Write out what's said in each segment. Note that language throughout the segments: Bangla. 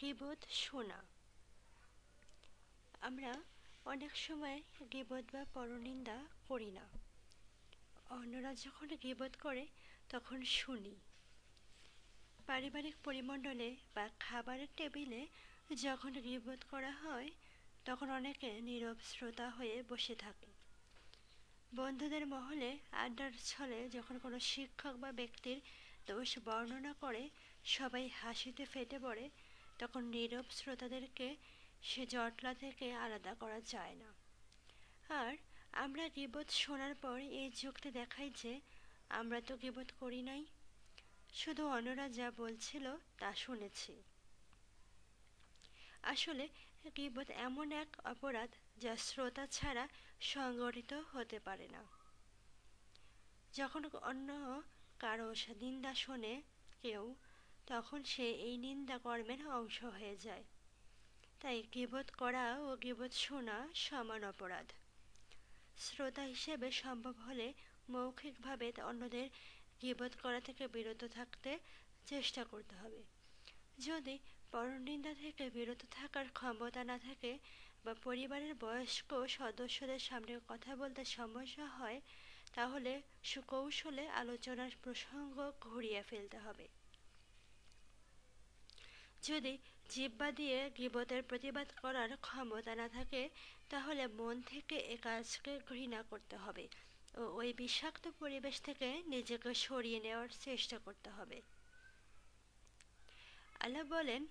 গিবত শোনা। আমরা অনেক সময় গিবত বা পরনিন্দা করি না। অন্যরা যখন গিবত করে, তখন শুনি। পারিবারিক পরিমণ্ডলে বা খাবারের টেবিলে যখন গিবত করা হয়, তখন অনেকে নীরব শ্রোতা হয়ে বসে থাকে। বন্ধুদের মহলে আড্ডার ছলে যখন কোনো শিক্ষক বা ব্যক্তির দোষ বর্ণনা করে, সবাই হাসিতে ফেটে পড়ে তখন নীরব শ্রোতাদেরকে সে জটলা থেকে আলাদা করা যায় না। আর আমরা গিবত শোনার পর এই যুক্তি দেখাই যে, আমরা তো গিবত করি নাই। শুধু অন্যরা যা বলছিল তা শুনেছি। আসলে গিবত এমন এক অপরাধ যা শ্রোতা ছাড়া সংগঠিত হতে পারে না। যখন অন্য কারও নিন্দা শোনে কেউ তখন সে এই নিন্দা কর্মের অংশ হয়ে যায়। তাই গিবত করা ও গিবত শোনা সমান অপরাধ। শ্রোতা হিসেবে সম্ভব হলে মৌখিকভাবে অন্যদের গিবত করা থেকে বিরত থাকতে চেষ্টা করতে হবে। যদি পরনিন্দা থেকে বিরত থাকার ক্ষমতা না থাকে বা পরিবারের বয়স্ক সদস্যদের সামনে কথা বলতে সমস্যা হয়, তাহলে সুকৌশলে আলোচনার প্রসঙ্গ ঘুরিয়ে ফেলতে হবে। যদি জিব্বা দিয়ে গিবতের প্রতিবাদ করার ক্ষমতা না থাকে, তাহলে মন থেকে এ কাজকে ঘৃণা করতে হবে ও ওই বিষাক্ত পরিবেশ থেকে নিজেকে সরিয়ে নেওয়ার চেষ্টা করতে হবে। আল্লাহ বলেন,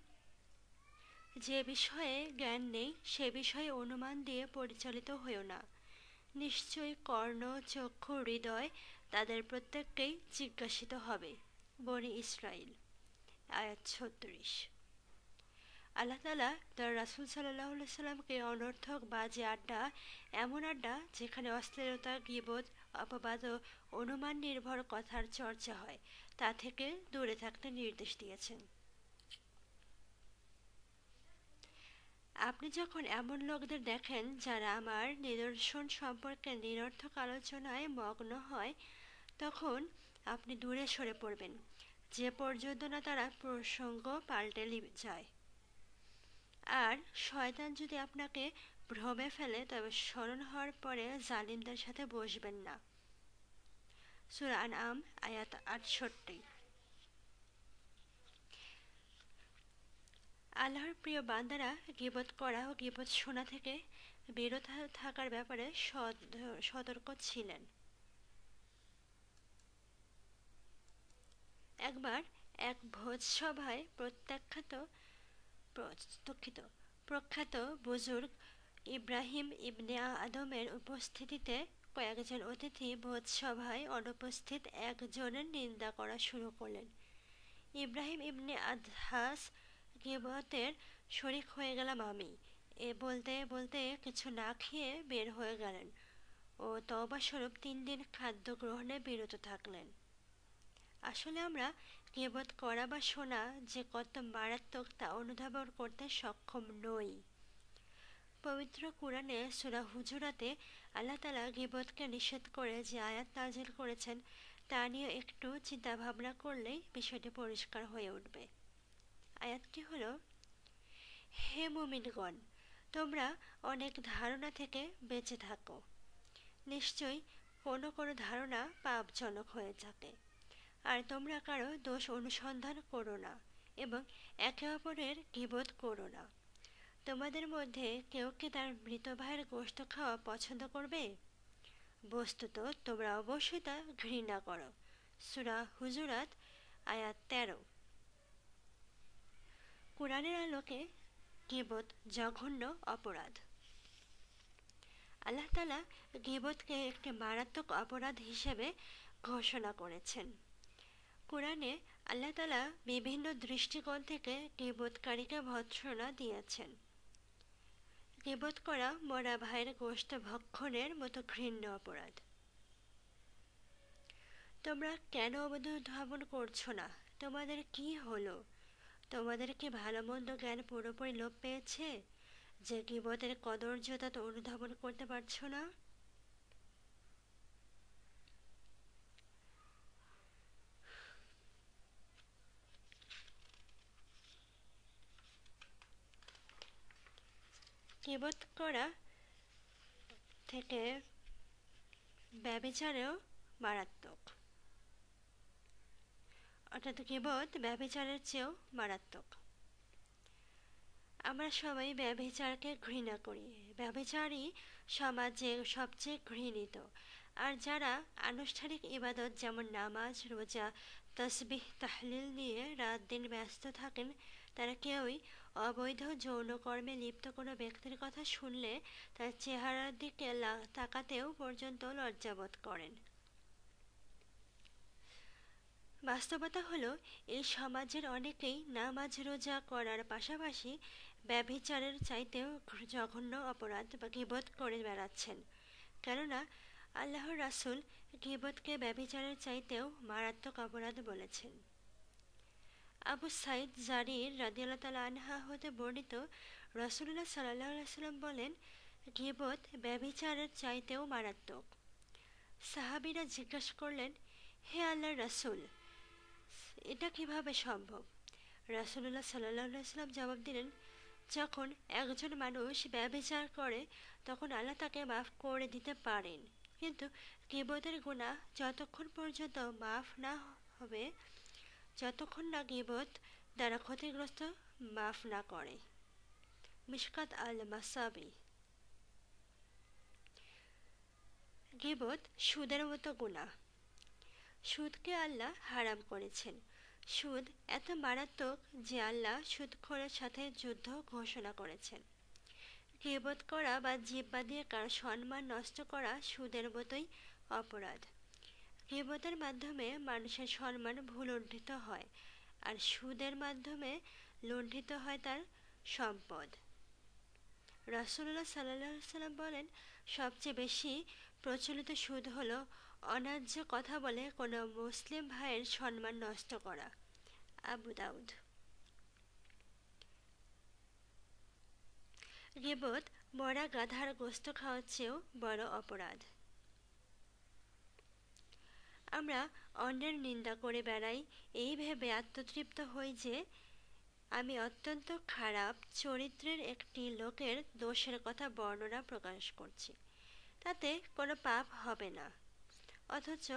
যে বিষয়ে জ্ঞান নেই, সে বিষয়ে অনুমান দিয়ে পরিচালিত হয়েও না। নিশ্চয়ই কর্ণ, চক্ষু, হৃদয় তাদের প্রত্যেককেই জিজ্ঞাসিত হবে। বনি ইসরায়েল আয়াত ছত্রিশ। আল্লাহ তালা তার রাসুল সাল্লাহ সাল্লামকে অনর্থক বাজে আড্ডা, এমন আড্ডা যেখানে অস্থিরতা গিবোধ অপবাদ ও অনুমান নির্ভর কথার চর্চা হয়, তা থেকে দূরে থাকতে নির্দেশ দিয়েছেন। আপনি যখন এমন লোকদের দেখেন যারা আমার নিদর্শন সম্পর্কে নিরর্থক আলোচনায় মগ্ন হয়, তখন আপনি দূরে সরে পড়বেন, যে পর্যন্ত না তারা প্রসঙ্গ পাল্টে যায়। আর শয়তান যদি আপনাকে ভ্রমে ফেলে, তবে স্মরণ হওয়ার পরে জালিমদের সাথে বসবেন না। সুরান আম আয়াত আটষট্টি। আল্লাহর প্রিয় বান্দারা, গিবত করা ও গিবত শোনা থেকে বিরত থাকার ব্যাপারে সতর্ক ছিলেন। একবার এক ভোজ সভায় প্রত্যাখ্যাত দুঃখিত প্রখ্যাত বুজুর্গ ইব্রাহিম ইবনে আদমের উপস্থিতিতে কয়েকজন অতিথি ভোজসভায় অনুপস্থিত একজনের নিন্দা করা শুরু করলেন। ইব্রাহিম ইবনে আদহাস গিবতের শরিক হয়ে গেলাম আমি। এ বলতে বলতে কিছু না খেয়ে বের হয়ে গেলেন ও তবাস্বরূপ তিন দিন খাদ্য গ্রহণে বিরত থাকলেন। আসলে আমরা গেবত করা বা শোনা যে কত মারাত্মক তা অনুধাবন করতে সক্ষম নই। পবিত্র কোরআনে সুরা হুজুরাতে আল্লাহ তালা গিবতকে নিষেধ করে যে আয়াত নাজিল করেছেন, তা নিয়ে একটু চিন্তা ভাবনা করলেই বিষয়টি পরিষ্কার হয়ে উঠবে। আয়াতটি হল, হে মুমিনগণ, তোমরা অনেক ধারণা থেকে বেঁচে থাকো। নিশ্চয়ই কোনো কোনো ধারণা পাপজনক হয়ে থাকে। আর তোমরা কারও দোষ অনুসন্ধান করো না এবং একে অপরের গিবোধ করো না। তোমাদের মধ্যে কেউ কি তার মৃত ভাইয়ের গোষ্ঠ খাওয়া পছন্দ করবে? বস্তুত তোমরা অবশ্যই তা ঘৃণা করো। সুরা হুজুরাত, আয়াত তেরো। কোরআনের আলোকে গিবত জঘন্য অপরাধ। আল্লাহ তালা গিবতকে একটি মারাত্মক অপরাধ হিসেবে ঘোষণা করেছেন। কোরআনে আল্লাহ তালা বিভিন্ন দৃষ্টিকোণ থেকে গিবোধকারীকে ভৎসনা দিয়েছেন। গিবোধ করা মরা ভাইয়ের গোষ্ঠ ভক্ষণের মতো ঘৃণ্য অপরাধ। তোমরা কেন অনুধাবন করছ না? তোমাদের কি হলো? তোমাদের কি ভালো মন্দ জ্ঞান পুরোপুরি লোপ পেয়েছে? যে গিবতের কদর্যতা তো অনুধাবন করতে পারছ না? কিবত করা থেকে ব্যবিচারেও মারাত্মক। অর্থাৎ কিবত ব্যবিচারের চেয়েও মারাত্মক। আমরা সবাই ব্যবিচারকে ঘৃণা করি। ব্যবিচারই সমাজে সবচেয়ে ঘৃণিত। আর যারা আনুষ্ঠানিক ইবাদত যেমন নামাজ, রোজা, তসবিহ, তাহলিল নিয়ে রাত দিন ব্যস্ত থাকেন, তারা কেউই অবৈধ যৌনকর্মে লিপ্ত কোনো ব্যক্তির কথা শুনলে তার চেহারার দিকে তাকাতেও পর্যন্ত লজ্জাবোধ করেন। বাস্তবতা হলো, এই সমাজের অনেকেই নামাজ রোজা করার পাশাপাশি ব্যভিচারের চাইতেও জঘন্য অপরাধ বা গিবত করে বেড়াচ্ছেন। কেননা, আল্লাহর রাসুল গিবতকে ব্যভিচারের চাইতেও মারাত্মক অপরাধ বলেছেন। আবু সাইদ জারির রাদিয়াল্লাহ তালা আনহা হতে বর্ণিত রসুল্লাহ সাল্লাহ সাল্লাম বলেন, গিবত ব্যভিচারের চাইতেও মারাত্মক। সাহাবিরা জিজ্ঞাসা করলেন, হে আল্লাহ রাসুল, এটা কীভাবে সম্ভব? রাসুল্লাহ সাল্লাহ সাল্লাম জবাব দিলেন, যখন একজন মানুষ ব্যবচার করে, তখন আল্লাহ তাকে মাফ করে দিতে পারেন। কিন্তু গিবতের গুণা যতক্ষণ পর্যন্ত মাফ না হবে যতক্ষণ না গিবত দ্বারা ক্ষতিগ্রস্ত মাফ না করে। মিশকাত আল মাসাবি। গিবত সুদের মতো গুণা সুদকে আল্লাহ হারাম করেছেন। সুদ এত মারাত্মক যে আল্লাহ সুদখোরের সাথে যুদ্ধ ঘোষণা করেছেন। গিবত করা বা জিব্বা দিয়ে কার সম্মান নষ্ট করা সুদের মতোই অপরাধ। গিবতের মাধ্যমে মানুষের সম্মান ভুলণ্ঠিত হয় আর সুদের মাধ্যমে লণ্ঠিত হয় তার সম্পদ। রাসুল্লাহ সাল্লাহ সাল্লাম বলেন, সবচেয়ে বেশি প্রচলিত সুদ হলো অন্যায্য কথা বলে কোনো মুসলিম ভাইয়ের সম্মান নষ্ট করা। আবু দাউদ। গিবত, মরা, গাধার গোস্ত খাওয়ার চেয়েও বড় অপরাধ। আমরা অন্যের নিন্দা করে বেড়াই, এই ভেবে আত্মতৃপ্ত হই যে আমি অত্যন্ত খারাপ চরিত্রের একটি লোকের দোষের কথা বর্ণনা প্রকাশ করছি। তাতে কোনো পাপ হবে না। অথচ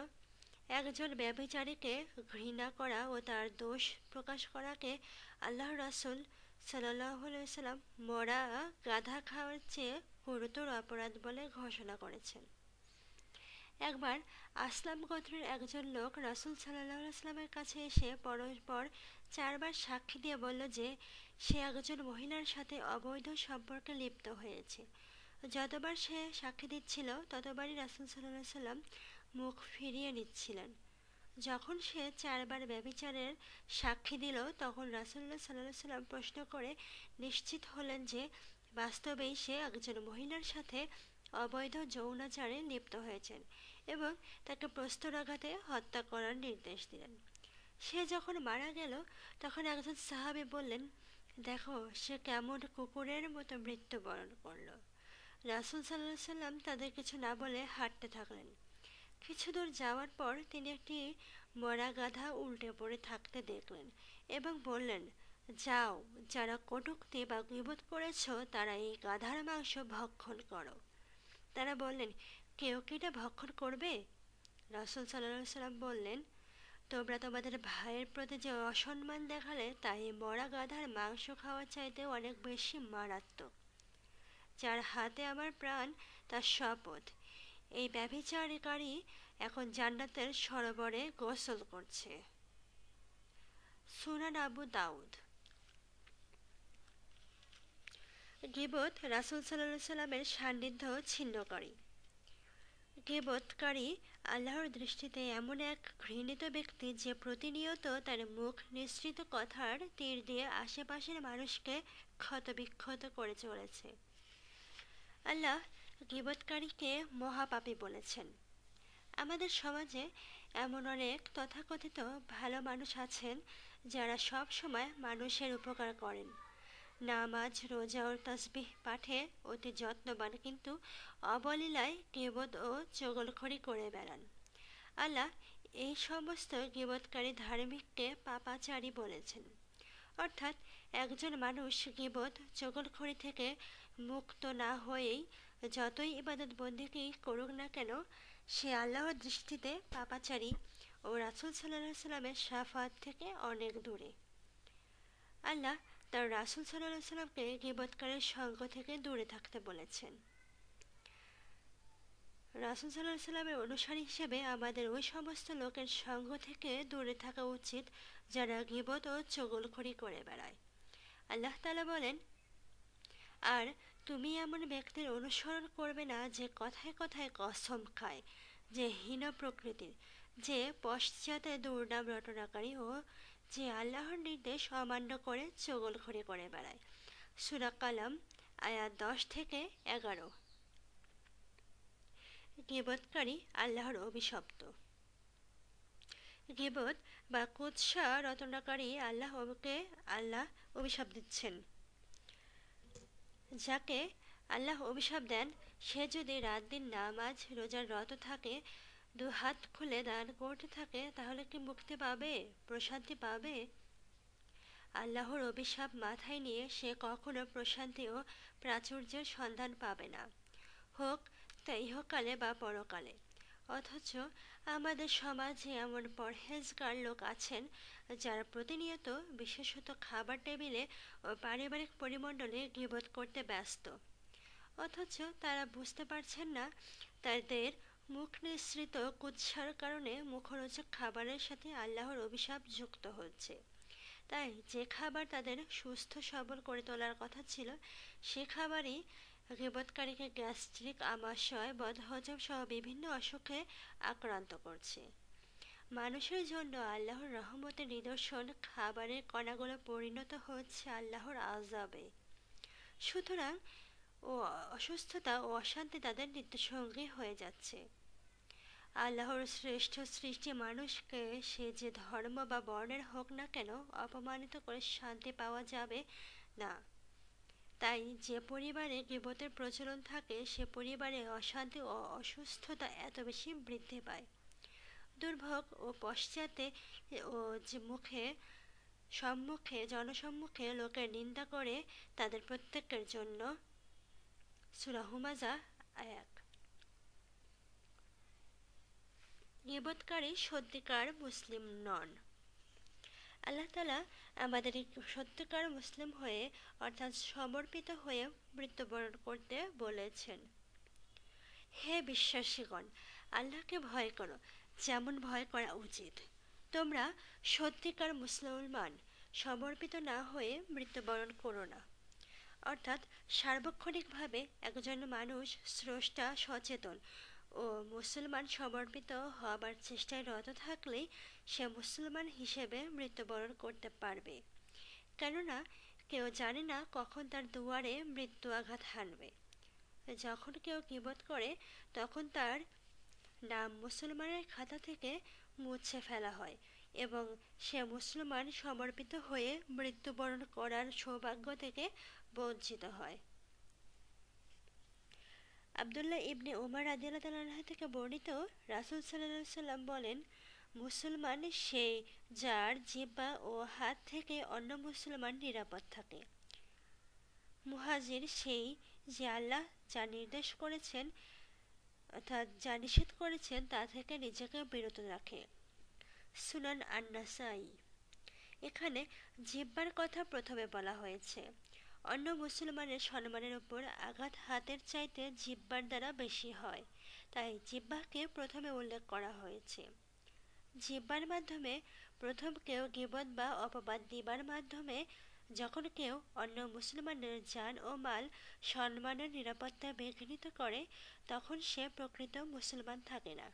একজন ব্যবচারীকে ঘৃণা করা ও তার দোষ প্রকাশ করাকে আল্লাহ রাসুল সাল্লাম মরা গাধা খাওয়ার চেয়ে গুরুতর অপরাধ বলে ঘোষণা করেছেন। একবার আসলাম গোত্রের একজন লোক রাসুল সাল্লাহ কাছে এসে পরস্পর চারবার সাক্ষী দিয়ে বলল যে, সে একজন মহিলার সাথে অবৈধ সম্পর্কে লিপ্ত হয়েছে। যতবার সে সাক্ষী দিচ্ছিল, ততবারই রাসুল সাল্লাহ সাল্লাম মুখ ফিরিয়ে নিচ্ছিলেন। যখন সে চারবার ব্যবিচারের সাক্ষী দিল, তখন রাসুল্লাহ সাল্লাহ সাল্লাম প্রশ্ন করে নিশ্চিত হলেন যে, বাস্তবেই সে একজন মহিলার সাথে অবৈধ যৌনাচারে লিপ্ত হয়েছেন। এবং তাকে প্রস্তরাঘাতে হত্যা করার নির্দেশ দিলেন। সে যখন মারা গেল, তখন একজন সাহাবি বললেন, দেখো, সে কেমন কুকুরের মতো মৃত্যুবরণ করল। রাসুল সাল্লাহ সাল্লাম তাদের কিছু না বলে হাঁটতে থাকলেন। কিছু দূর যাওয়ার পর তিনি একটি মরা গাধা উল্টে পড়ে থাকতে দেখলেন এবং বললেন, যাও, যারা কটুক্তি বা গিবোধ করেছ, তারা এই গাধার মাংস ভক্ষণ করো। তারা বললেন কেউ কি এটা ভক্ষণ করবে? রাসুল সাল্লাহ সাল্লাম বললেন, তোমরা তোমাদের ভাইয়ের প্রতি যে অসম্মান দেখালে, তাই মরা গাধার মাংস খাওয়ার চাইতে অনেক বেশি মারাত্মক। যার হাতে আমার প্রাণ, তার শপথ। এই ব্যভিচারীকারী এখন জান্নাতের সরোবরে গোসল করছে। সুনান আবু দাউদ। গিবত রাসুল সাল্লাহ সাল্লামের সান্নিধ্য ছিন্নকারী। গিবতকারী আল্লাহর দৃষ্টিতে এমন এক ঘৃণিত ব্যক্তি যে প্রতিনিয়ত তার মুখ নিঃসৃত কথার তীর দিয়ে আশেপাশের মানুষকে ক্ষতবিক্ষত করে চলেছে। আল্লাহ গিবৎকারীকে মহাপাপী বলেছেন। আমাদের সমাজে এমন অনেক তথাকথিত ভালো মানুষ আছেন যারা সব সময় মানুষের উপকার করেন। নামাজ, রোজা ও তসবিহ পাঠে অতি যত্নবান কিন্তু অবলীলায় গিবত ও চগলখড়ি করে বেড়ান। আল্লাহ এই সমস্ত গিবতকারী ধার্মিককে পাপাচারী বলেছেন। অর্থাৎ একজন মানুষ গিবত, চগলখড়ি থেকে মুক্ত না হয়েই যতই ইবাদত বন্দিকেই করুক না কেন, সে আল্লাহর দৃষ্টিতে পাপাচারী ও রাসুল সাল্লাহ সাল্লামের সাফাত থেকে অনেক দূরে। আল্লাহ তার রাসুল সাল্লাহ সাল্লামকে গিবৎকারের সঙ্গ থেকে দূরে থাকতে বলেছেন। রাসুল সাল্লাহ সাল্লামের অনুসারী হিসেবে আমাদের ওই সমস্ত লোকের সঙ্গ থেকে দূরে থাকা উচিত যারা গিবত ও চগলখড়ি করে বেড়ায়। আল্লাহ তালা বলেন, আর তুমি এমন ব্যক্তির অনুসরণ করবে না যে কথায় কথায় কসম খায়, যে হীন প্রকৃতির, যে পশ্চাতে দুর্নাম রটনাকারী ও যে আল্লাহর নির্দেশ অমান্য করে চগলখড়ি করে বেড়ায়। সুরা কালাম, আয়াত দশ থেকে এগারো। গিবতকারী আল্লাহর অভিশপ্ত। গিবত বা কুৎসা রচনাকারী আল্লাহকে আল্লাহ অভিশাপ দিচ্ছেন। যাকে আল্লাহ অভিশাপ দেন, সে যদি রাত দিন নামাজ, রোজার রত থাকে দু হাত খুলে দান করতে থাকে, তাহলে কি মুক্তি পাবে, প্রশান্তি পাবে? আল্লাহর অভিশাপ মাথায় নিয়ে সে কখনো প্রশান্তি ও প্রাচুর্যের সন্ধান পাবে না। হোক তা ইহকালে বা পরকালে। অথচ আমাদের সমাজে এমন পরহেজগার লোক আছেন, যারা প্রতিনিয়ত বিশেষত খাবার টেবিলে ও পারিবারিক পরিমণ্ডলে গিবত করতে ব্যস্ত। অথচ তারা বুঝতে পারছেন না, তাদের মুখ নিঃসৃত কুৎসার কারণে মুখরোচক খাবারের সাথে আল্লাহর অভিশাপ যুক্ত হচ্ছে। তাই যে খাবার তাদের সুস্থ সবল করে তোলার কথা ছিল, সে খাবারই গিবৎকারীকে গ্যাস্ট্রিক, আমাশয়, বদহজম সহ বিভিন্ন অসুখে আক্রান্ত করছে। মানুষের জন্য আল্লাহর রহমতের নিদর্শন খাবারের কণাগুলো পরিণত হচ্ছে আল্লাহর আজাবে সুতরাং ও অসুস্থতা ও অশান্তি তাদের নিত্যসঙ্গী হয়ে যাচ্ছে। আল্লাহর শ্রেষ্ঠ সৃষ্টি মানুষকে সে যে ধর্ম বা বর্ণের হোক না কেন অপমানিত করে শান্তি পাওয়া যাবে না। তাই যে পরিবারে গিবতের প্রচলন থাকে, সে পরিবারে অশান্তি ও অসুস্থতা এত বেশি বৃদ্ধি পায়। দুর্ভোগ ও পশ্চাতে ও যে মুখে, সম্মুখে, জনসম্মুখে লোকের নিন্দা করে তাদের প্রত্যেকের জন্য সুরাহুমাজা এক সত্যিকার মুসলিম নন। আল্লাহ তালা আমাদের সত্যিকার মুসলিম হয়ে, অর্থাৎ সমর্পিত হয়ে মৃত্যুবরণ করতে বলেছেন। হে বিশ্বাসীগণ, আল্লাহকে ভয় করো, যেমন ভয় করা উচিত। তোমরা সত্যিকার মুসলমান, সমর্পিত না হয়ে মৃত্যুবরণ করো না। অর্থাৎ সার্বক্ষণিকভাবে একজন মানুষ স্রষ্টা সচেতন ও মুসলমান সমর্পিত হবার চেষ্টায় রত থাকলেই সে মুসলমান হিসেবে মৃত্যুবরণ করতে পারবে। কেননা, কেউ জানে না কখন তার দুয়ারে মৃত্যু আঘাত হানবে। যখন কেউ কিবত করে, তখন তার নাম মুসলমানের খাতা থেকে মুছে ফেলা হয় এবং সে মুসলমান সমর্পিত হয়ে মৃত্যুবরণ করার সৌভাগ্য থেকে বঞ্চিত হয়। আবদুল্লাহ ইবনে ওমর আদিল্লাহ থেকে বর্ণিত রাসুল সাল্লাহ সাল্লাম বলেন, মুসলমান সেই যার জিব্বা ও হাত থেকে অন্য মুসলমান নিরাপদ থাকে। মুহাজির সেই যে আল্লাহ যা নির্দেশ করেছেন অর্থাৎ যা নিষেধ করেছেন তা থেকে নিজেকে বিরত রাখে। সুনান আন্নাসাই। এখানে জিব্বার কথা প্রথমে বলা হয়েছে। অন্য মুসলমানের সম্মানের উপর আঘাত হাতের চাইতে জিব্বার দ্বারা বেশি হয়। তাই জিব্বাকে প্রথমে উল্লেখ করা হয়েছে। জিব্বার মাধ্যমে প্রথম কেউ গিবত বা অপবাদ দিবার মাধ্যমে যখন কেউ অন্য মুসলমানের যান ও মাল সম্মানের নিরাপত্তা বিঘ্নিত করে, তখন সে প্রকৃত মুসলমান থাকে না।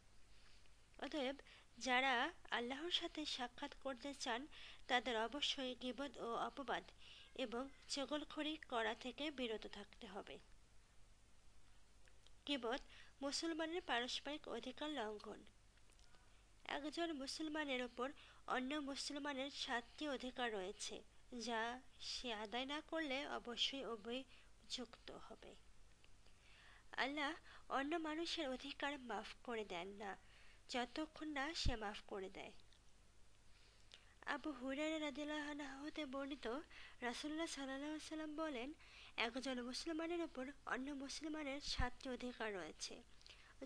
অতএব যারা আল্লাহর সাথে সাক্ষাৎ করতে চান, তাদের অবশ্যই গিবত ও অপবাদ এবং চগলখড়ি করা থেকে বিরত থাকতে হবে। কিবত মুসলমানের পারস্পরিক অধিকার লঙ্ঘন। একজন মুসলমানের ওপর অন্য মুসলমানের সাতটি অধিকার রয়েছে, যা সে আদায় না করলে অবশ্যই অভিযুক্ত হবে। আল্লাহ অন্য মানুষের অধিকার মাফ করে দেন না, যতক্ষণ না সে মাফ করে দেয়। আবু হুরাইরা রাদিল্লাহ হতে বর্ণিত রাসুল্লাহ সাল্লাহ সাল্লাম বলেন, একজন মুসলমানের ওপর অন্য মুসলমানের সাতটি অধিকার রয়েছে।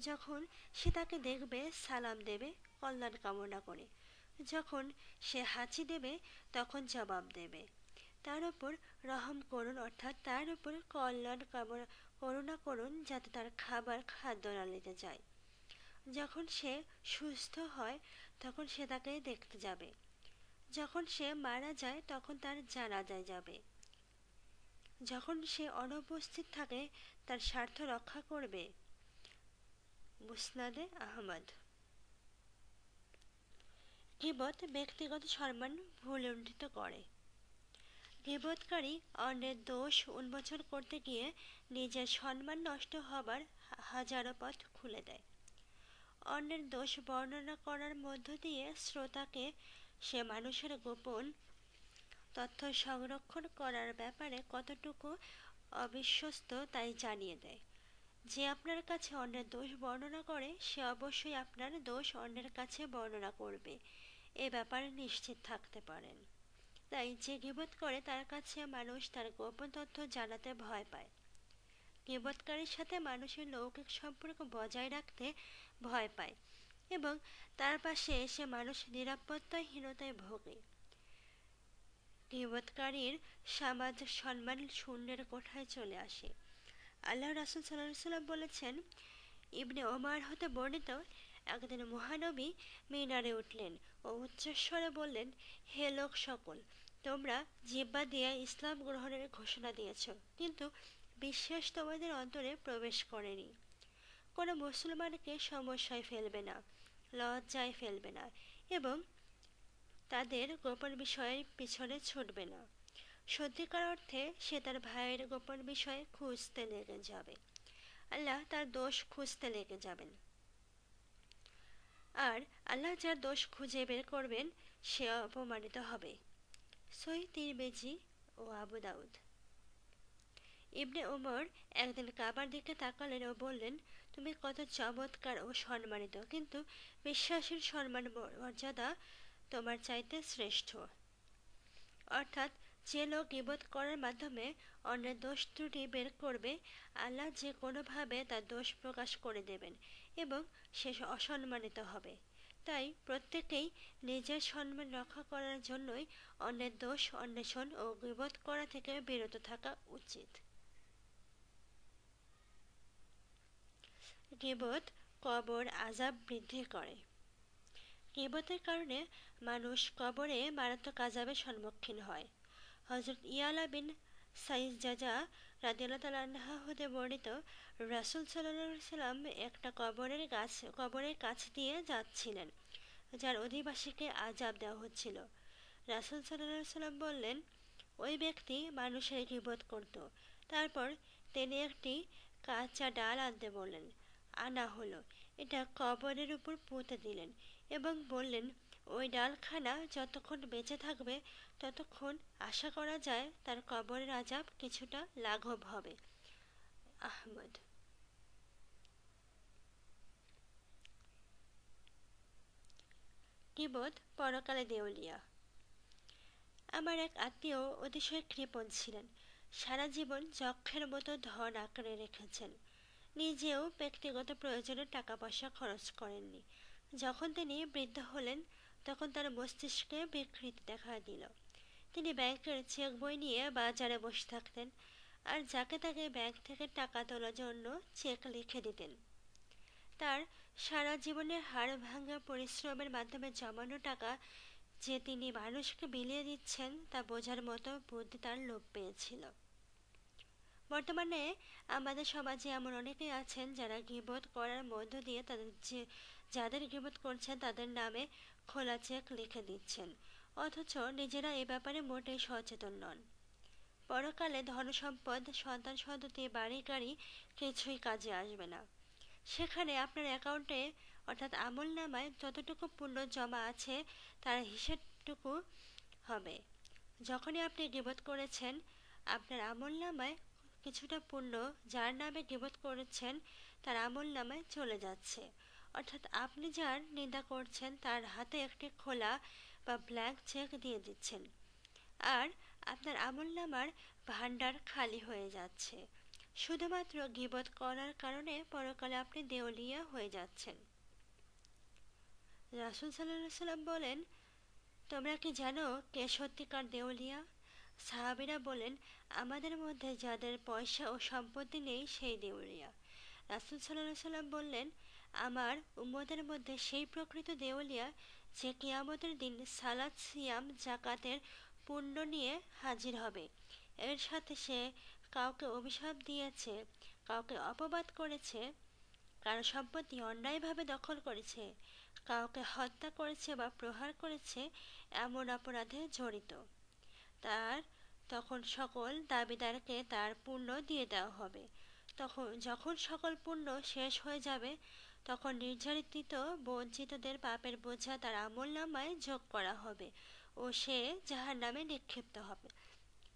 যখন সে তাকে দেখবে, সালাম দেবে, কল্যাণ কামনা করে। যখন সে হাঁচি দেবে, তখন জবাব দেবে। তার উপর রহম করুন, অর্থাৎ তার উপর কল্যাণ কামনা, করুণা করুন, যাতে তার খাবার খাদ্য নালিতে যায়। যখন সে সুস্থ হয়, তখন সে তাকে দেখতে যাবে। যখন সে মারা যায়, তখন তার জানাজায় যাবে। যখন সে অনুপস্থিত থাকে, তার স্বার্থ রক্ষা করবে। মুসনাদে আহমদ। গিবত ব্যক্তিগত সম্মান ভুলুণ্ঠিত করে। গিবতকারী অন্যের দোষ উন্মোচন করতে গিয়ে নিজের সম্মান নষ্ট হবার হাজারো পথ খুলে দেয়। অন্যের দোষ বর্ণনা করার মধ্য দিয়ে শ্রোতাকে সে মানুষের গোপন তথ্য সংরক্ষণ করার ব্যাপারে কতটুকু অবিশ্বস্ত তাই জানিয়ে দেয়। যে আপনার কাছে অন্যের দোষ বর্ণনা করে, সে অবশ্যই আপনার দোষ অন্যের কাছে বর্ণনা করবে। এ ব্যাপারে নিশ্চিত থাকতে পারেন। তাই যে গিবত করে তার কাছে মানুষ তার গোপন তথ্য জানাতে ভয় পায়। গিবতকারীর সাথে মানুষের লৌকিক সম্পর্ক বজায় রাখতে ভয় পায়। এবং তার পাশে এসে মানুষ নিরাপত্তাহীনতায় ভোগে। গিবতকারীর সমাজ সম্মান শূন্যের কোঠায় চলে আসে। আল্লাহ রাসুল সাল্লাহ সাল্লাম বলেছেন, ইবনে ওমার হতে বর্ণিত একদিন মহানবী মিনারে উঠলেন ও উচ্চস্বরে বললেন, হে লোক সকল, তোমরা জিব্বা দিয়ে ইসলাম গ্রহণের ঘোষণা দিয়েছ, কিন্তু বিশ্বাস তোমাদের অন্তরে প্রবেশ করেনি। কোনো মুসলমানকে সমস্যায় ফেলবে না। লজ্জায় ফেলবে না এবং তাদের গোপন বিষয়ের পিছনে ছুটবে না। সত্যিকার অর্থে সে তার ভাইয়ের গোপন বিষয়ে খুঁজতে লেগে যাবে। আল্লাহ তার দোষ খুঁজতে লেগে যাবেন। আর আল্লাহ যার দোষ খুঁজে বের করবেন, সে অপমানিত হবে। সই তিরবেজি ও আবু দাউদ। ইবনে ওমর একদিন কাবার দিকে তাকালেন ও বললেন তুমি কত চমৎকার ও সম্মানিত, কিন্তু বিশ্বাসের সম্মান মর্যাদা তোমার চাইতে শ্রেষ্ঠ। অর্থাৎ যে লোক ইবত করার মাধ্যমে অন্যের দোষ ত্রুটি বের করবে, আল্লাহ যে কোনোভাবে তার দোষ প্রকাশ করে দেবেন এবং সে অসম্মানিত হবে। তাই প্রত্যেকেই নিজের সম্মান রক্ষা করার জন্যই অন্যের দোষ অন্বেষণ ও গিবত করা থেকে বিরত থাকা উচিত। গিবত কবর আজাব বৃদ্ধি করে। গিবতের কারণে মানুষ কবরে মারাত্মক আজাবের সম্মুখীন হয়। হজরত ইয়ালা বিন সাইজ জাজা রাদিয়াল্লাহ হতে বর্ণিত, রাসুল সাল্লাম একটা কবরের গাছ, কবরের কাছ দিয়ে যাচ্ছিলেন, যার অধিবাসীকে আজাব দেওয়া হচ্ছিল। রাসুল সাল্লাহ সাল্লাম বললেন, ওই ব্যক্তি মানুষের গিবত করত। তারপর তিনি একটি কাঁচা ডাল আনতে বললেন। আনা হলো। এটা কবরের উপর পুঁতে দিলেন এবং বললেন, ওই ডালখানা যতক্ষণ বেঁচে থাকবে, ততক্ষণ আশা করা যায় তার কবরের আজাব কিছুটা লাঘব হবে। আহমদ। কিবত পরকালে দেউলিয়া। আমার এক আত্মীয় অতিশয় কৃপণ ছিলেন। সারা জীবন যক্ষের মতো ধন আঁকড়ে রেখেছেন। নিজেও ব্যক্তিগত প্রয়োজনে টাকা পয়সা খরচ করেননি। যখন তিনি বৃদ্ধ হলেন, তখন তার মস্তিষ্কে বিকৃতি দেখা দিল। তিনি ব্যাংকের চেক বই নিয়ে বাজারে বসে থাকতেন আর যাকে তাকে ব্যাংক থেকে টাকা তোলার জন্য চেক লিখে দিতেন। তার সারা জীবনের হাড় ভাঙা পরিশ্রমের মাধ্যমে জমানো টাকা যে তিনি মানুষকে বিলিয়ে দিচ্ছেন তা বোঝার মতো বুদ্ধি তার লোভ পেয়েছিল। বর্তমানে আমাদের সমাজে এমন অনেকেই আছেন যারা গিবোধ করার মধ্য দিয়ে তাদের যে, যাদের গিবোধ করছেন তাদের নামে খোলা চেক লিখে দিচ্ছেন। অথচ নিজেরা এ ব্যাপারে মোটেই সচেতন নন। পরকালে ধনসম্পদ, সন্তান সন্ততি, বাড়ি গাড়ি কিছুই কাজে আসবে না। সেখানে আপনার অ্যাকাউন্টে অর্থাৎ আমল নামায় যতটুকু পূর্ণ জমা আছে তার হিসেবটুকু হবে। যখনই আপনি গিবোধ করেছেন, আপনার আমল নামায় কিছুটা পূর্ণ যার নামে গিবোধ করেছেন তার আমল নামায় চলে যাচ্ছে। অর্থাৎ আপনি যার নিন্দা করছেন তার হাতে একটি খোলা বা ব্ল্যাঙ্ক চেক দিয়ে দিচ্ছেন। আর আপনার আমল নামার ভাণ্ডার খালি হয়ে যাচ্ছে। শুধুমাত্র গিবত করার কারণে পরকালে আপনি দেউলিয়া হয়ে যাচ্ছেন। রাসুল সাল্লাহ সাল্লাম বলেন, তোমরা কি জানো কে সত্যিকার দেউলিয়া? সাহাবিরা বলেন আমাদের মধ্যে যাদের পয়সা ও সম্পত্তি নেই, সেই দেউলিয়া। রাসুল সাল্লাহ সাল্লাম বললেন, আমার উম্মদের মধ্যে সেই প্রকৃত দেউলিয়া যে কিয়ামতের দিন সালাদ সিয়াম জাকাতের পুণ্য নিয়ে হাজির হবে। এর সাথে সে কাউকে অভিশাপ দিয়েছে, কাউকে অপবাদ করেছে, কারও সম্পত্তি অন্যায়ভাবে দখল করেছে, কাউকে হত্যা করেছে বা প্রহার করেছে, এমন অপরাধে জড়িত। তার তখন সকল দাবিদারকে তার পুণ্য দিয়ে দেওয়া হবে। তখন যখন সকল পুণ্য শেষ হয়ে যাবে, তখন নির্ধারিত বঞ্চিতদের পাপের বোঝা তার আমল নামায় যোগ করা হবে ও সে যাহার নামে নিক্ষিপ্ত হবে।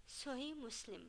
সহি মুসলিম।